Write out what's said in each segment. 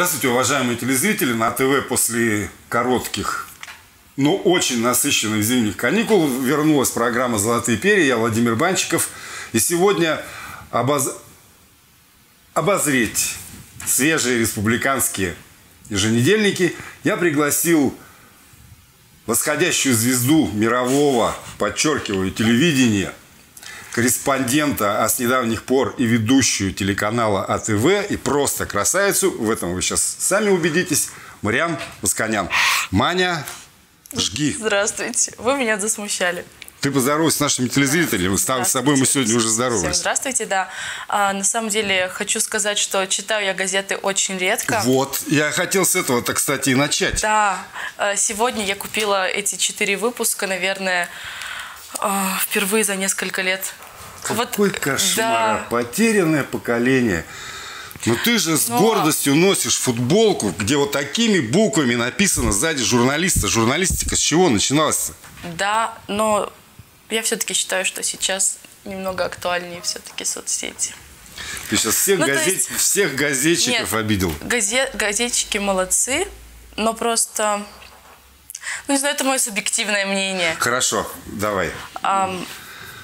Здравствуйте, уважаемые телезрители. На ТВ после коротких, но очень насыщенных зимних каникул вернулась программа «Золотые перья». Я Владимир Банчиков. И сегодня обоз... обозреть свежие республиканские еженедельники я пригласил восходящую звезду мирового, подчеркиваю, телевидения, корреспондента, а с недавних пор и ведущую телеканала АТВ, и просто красавицу, в этом вы сейчас сами убедитесь, Мариам Восконян. Маня, жги. Здравствуйте. Вы меня засмущали. Ты поздоровайся с нашими телезрителями. С тобой мы сегодня уже здоровались. Всем здравствуйте, да. А, на самом деле, хочу сказать, что читаю я газеты очень редко. Вот. Я хотел с этого-то, кстати, и начать. Да. А, сегодня я купила эти четыре выпуска, наверное, а, впервые за несколько лет. Какой вот, кошмар. Да. Потерянное поколение. Но ты же с Но... гордостью носишь футболку, где вот такими буквами написано сзади журналиста. Журналистика с чего начиналась? Да, но я все-таки считаю, что сейчас немного актуальнее все-таки соцсети. Ты сейчас всех, ну, газет... есть... всех газетчиков Нет, обидел. Газет... Газетчики молодцы, но просто... Ну, не знаю, это мое субъективное мнение. Хорошо, давай. Um,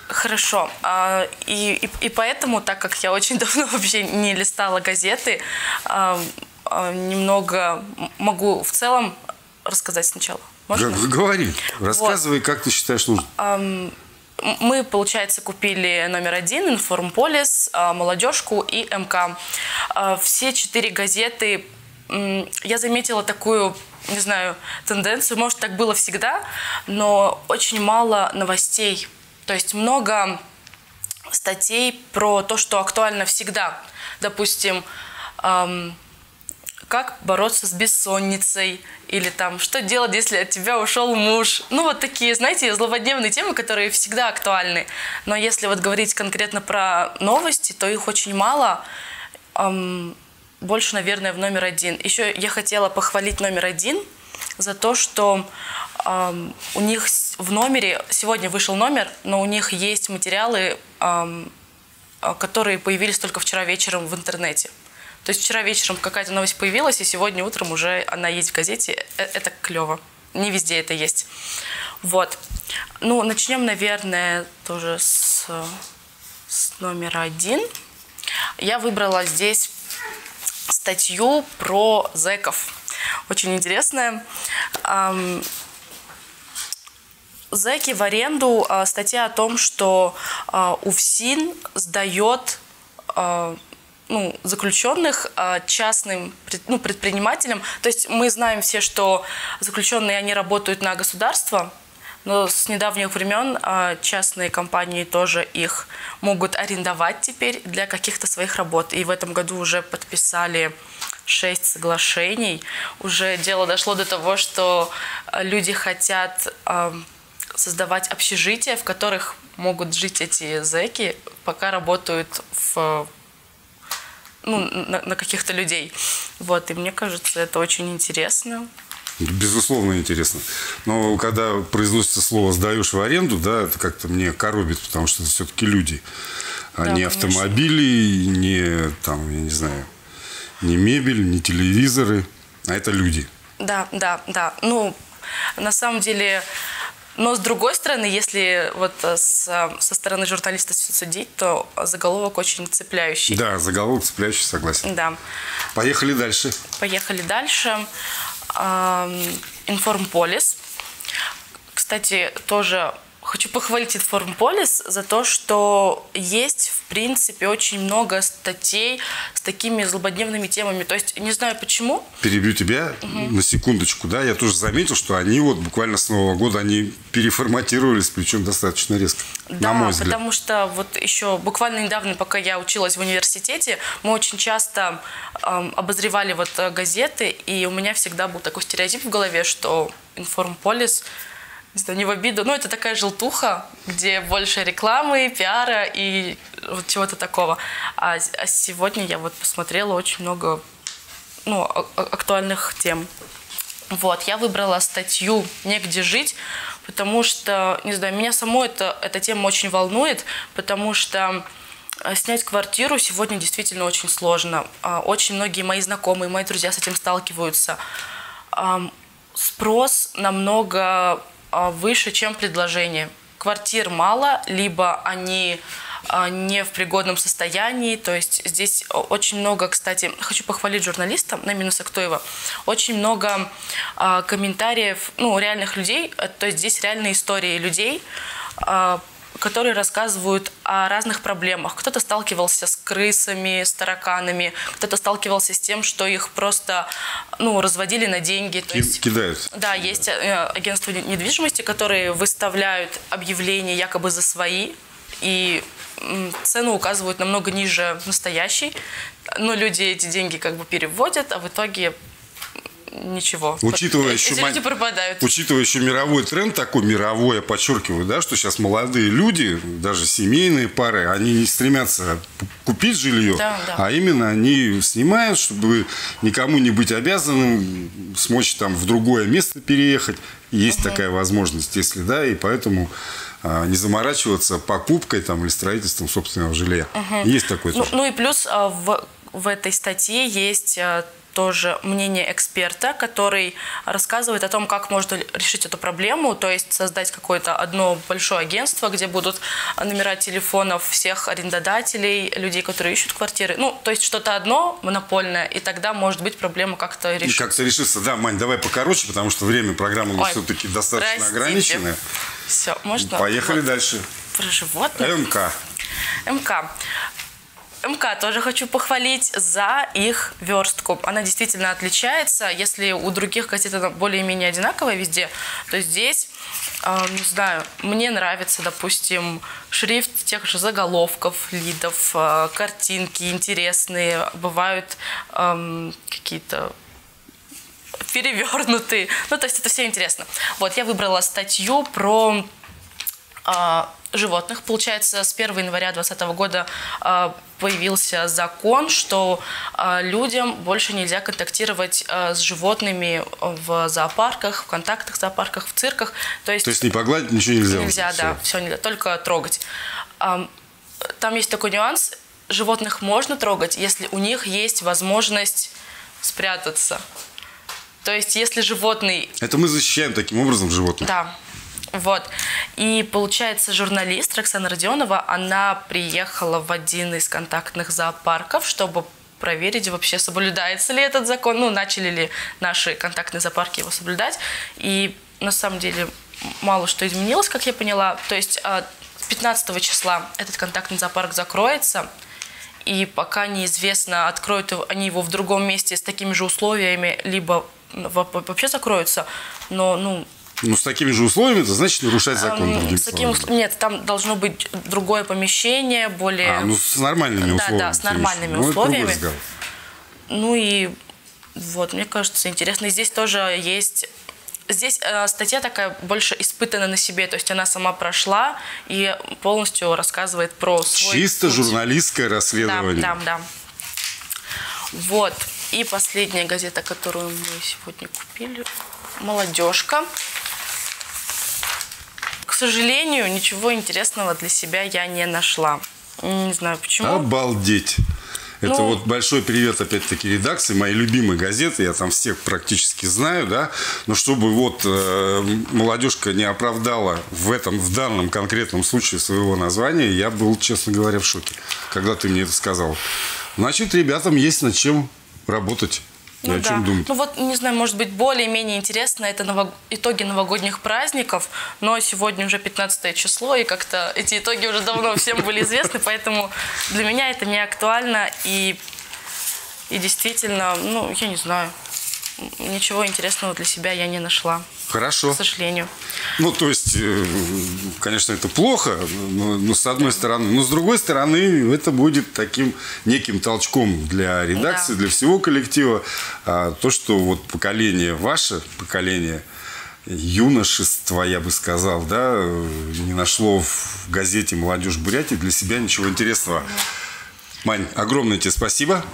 Хорошо. А, и, и, и поэтому, так как я очень давно вообще не листала газеты, а, немного могу в целом рассказать сначала. Можно? Говори. Рассказывай, вот. как ты считаешь нужно. Мы, получается, купили номер один, Информполис, Молодежку и МК. Все четыре газеты, я заметила такую, не знаю, тенденцию, может, так было всегда, но очень мало новостей то есть много статей про то, что актуально всегда. Допустим, эм, как бороться с бессонницей, или там, что делать, если от тебя ушел муж. Ну, вот такие, знаете, злободневные темы, которые всегда актуальны. Но если вот говорить конкретно про новости, то их очень мало. Эм, больше, наверное, в номер один. Еще я хотела похвалить номер один за то, что эм, у них в номере, сегодня вышел номер, но у них есть материалы, эм, которые появились только вчера вечером в интернете. То есть вчера вечером какая-то новость появилась, и сегодня утром уже она есть в газете. Э, это клево. Не везде это есть. Вот. Ну, начнем, наверное, тоже с, с номера один. Я выбрала здесь статью про зэков. Очень интересная. Зэки в аренду а, статья о том, что а, УФСИН сдает а, ну, заключенных частным ну, предпринимателям. То есть мы знаем все, что заключенные, они работают на государство, но с недавних времен частные компании тоже их могут арендовать теперь для каких-то своих работ. И в этом году уже подписали шесть соглашений. Уже дело дошло до того, что люди хотят создавать общежития, в которых могут жить эти зэки, пока работают в, ну, на, на каких-то людей. Вот, и мне кажется, это очень интересно. Безусловно, интересно. Но когда произносится слово «сдаешь в аренду», да, это как-то мне коробит, потому что это все-таки люди, а да, не конечно. автомобили, не, там, я не знаю, не мебель, не телевизоры, а это люди. Да, да, да. Ну, на самом деле, но с другой стороны, если вот э, с, со стороны журналиста судить, то заголовок очень цепляющий. Да, заголовок цепляющий, согласен. Да. Поехали дальше. Поехали дальше. Информполис. Кстати, тоже Хочу похвалить Информполис за то, что есть, в принципе, очень много статей с такими злободневными темами. То есть, не знаю почему. Перебью тебя угу. на секундочку, да. Я тоже заметил, что они вот буквально с Нового года, они переформатировались, причем достаточно резко, да, на мой взгляд. потому что вот еще буквально недавно, пока я училась в университете, мы очень часто эм, обозревали вот э, газеты, и у меня всегда был такой стереотип в голове, что Информполис – знаю, не в обиду, но это такая желтуха, где больше рекламы, пиара и вот чего-то такого. А, а сегодня я вот посмотрела очень много ну, актуальных тем. Вот, я выбрала статью «Негде жить», потому что, не знаю, меня само это, эта тема очень волнует, потому что А, снять квартиру сегодня действительно очень сложно. А, очень многие мои знакомые, мои друзья с этим сталкиваются. Спрос намного а, выше, чем предложение. Квартир мало, либо они не в пригодном состоянии. То есть здесь очень много, кстати, хочу похвалить журналиста на минус Актуева, очень много комментариев, ну, реальных людей, то есть здесь реальные истории людей, которые рассказывают о разных проблемах. Кто-то сталкивался с крысами, с тараканами, кто-то сталкивался с тем, что их просто ну, разводили на деньги. То есть, Кидают. Да, есть э, агентства недвижимости, которые выставляют объявления якобы за свои, и цену указывают намного ниже настоящей, но люди эти деньги как бы переводят, а в итоге ничего. Учитывая еще, люди пропадают. Учитывая еще мировой тренд такой, мировой, я подчеркиваю, да, что сейчас молодые люди, даже семейные пары, они не стремятся купить жилье, да, да. а именно они снимают, чтобы никому не быть обязанным, смочь там в другое место переехать. Есть угу. такая возможность, если да, и поэтому а, не заморачиваться покупкой там, или строительством собственного жилья. Угу. Есть такой ну, ну и плюс а, в, в этой статье есть а, тоже мнение эксперта, который рассказывает о том, как можно решить эту проблему, то есть создать какое-то одно большое агентство, где будут номера телефонов всех арендодателей, людей, которые ищут квартиры. Ну, то есть что-то одно монопольное, и тогда, может быть, проблема как-то решится. Как-то решится. Да, Мань, давай покороче, потому что время программы у нас все-таки достаточно простите. ограниченное. Все, можно? Поехали вот. дальше. Про животных. МК. МК. МК тоже хочу похвалить за их верстку. Она действительно отличается. Если у других газет она более-менее одинаковая везде, то здесь, э, не знаю, мне нравится, допустим, шрифт тех же заголовков, лидов, э, картинки интересные. Бывают э, какие-то перевернутые. Ну, то есть это все интересно. Вот, я выбрала статью про а, животных. Получается, с 1 января 2020 года а, появился закон, что а, людям больше нельзя контактировать с животными в зоопарках, в контактах в зоопарках, в цирках. То есть, То есть не погладить ничего нельзя? Нельзя, уже, да, все. все нельзя, только трогать. Там есть такой нюанс. Животных можно трогать, если у них есть возможность спрятаться. То есть, если животный... Это мы защищаем таким образом животных? Да. Вот. И получается, журналист Роксана Родионова, она приехала в один из контактных зоопарков, чтобы проверить вообще, соблюдается ли этот закон, ну, начали ли наши контактные зоопарки его соблюдать. И на самом деле мало что изменилось, как я поняла. То есть 15 а, числа этот контактный зоопарк закроется, и пока неизвестно, откроют они его в другом месте с такими же условиями, либо вообще закроются, но, ну, ну, с такими же условиями, это значит нарушать закон, другим с таким, Нет, там должно быть другое помещение, более... А, ну, с нормальными да, условиями. Да, с нормальными ну, условиями. Ну, и вот, мне кажется, интересно. И здесь тоже есть... Здесь э, статья такая больше испытана на себе, то есть она сама прошла и полностью рассказывает про свой Чисто путь. журналистское расследование. Да, да, да. Вот. И последняя газета, которую мы сегодня купили, «Молодежка» сожалению, ничего интересного для себя я не нашла. Не знаю почему. Обалдеть. Это ну, вот большой привет, опять-таки, редакции, моей любимой газеты, я там всех практически знаю, да, но чтобы вот э, молодежка не оправдала в этом, в данном конкретном случае своего названия, я был, честно говоря, в шоке, когда ты мне это сказал. Значит, ребятам есть над чем работать. Ну, о да. чем думать? Ну вот, не знаю, может быть, более-менее интересно это новог... итоги новогодних праздников, но сегодня уже 15 число, и как-то эти итоги уже давно всем были известны, поэтому для меня это не актуально, и, и действительно, ну, я не знаю, ничего интересного для себя я не нашла. Хорошо. К сожалению. Ну, то есть, э, конечно, это плохо, но, но с одной стороны. Но с другой стороны, это будет таким неким толчком для редакции, да. для всего коллектива. А то, что вот поколение ваше, поколение юношества, я бы сказал, да, не нашло в газете «Молодежь Бурятии» для себя ничего интересного. Мань, огромное тебе спасибо.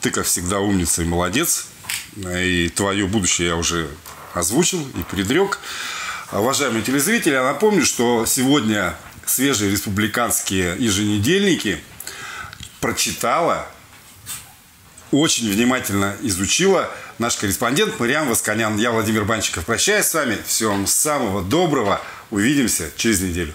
Ты, как всегда, умница и молодец. И твое будущее я уже озвучил и предрек. Уважаемые телезрители, я напомню, что сегодня свежие республиканские еженедельники прочитала, очень внимательно изучила наш корреспондент Мариам Восконян. Я Владимир Банчиков. Прощаюсь с вами. Всего вам самого доброго. Увидимся через неделю.